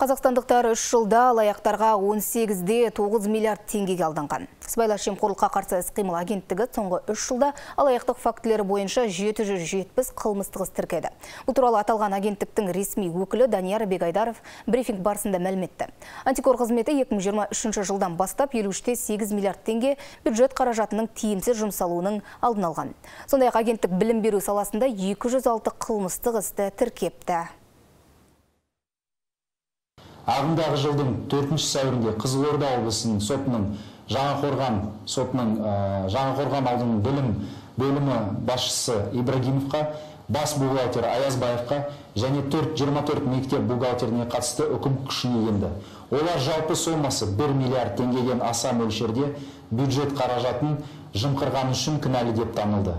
Қазақстандықтар үш жылда алаяқтарға 18-де 9 миллиард теңгеге алданған. Сыбайлас жемқорлыққа қарсы іс-қимыл агенттігі соңғы үш жылда алаяқтық фактілері бойынша 770 қылмыстық тіркеді. Бұл туралы аталған агенттіктің ресми өкілі Данияр Бегайдаров брифинг барысында мәліметті. Антикор қызметі 2023 жылдан бастап 53-те 8 миллиард теңге бюджет қаражатының тиімсіз жұмсалуының алдын алған. Сондай-ақ агенттік білім беру саласында 206 қылмыстық істі тіркепті. Ағымдағы жылдың төртінші сәуірінде қызылорда облысының сотының жаңақорған сотының жаңақорған аудының білім бөлімі басшысы ибрагимовқа бас бухгалтер аязбаевқа және 4-24 мектеп бухгалтеріне қатысты үкім күшіне енді. Олар жалпы сомасы 1 миллиард теңгеден аса мөлшерде бюджет қаражатын жымқырғаны үшін кінәлі деп танылды.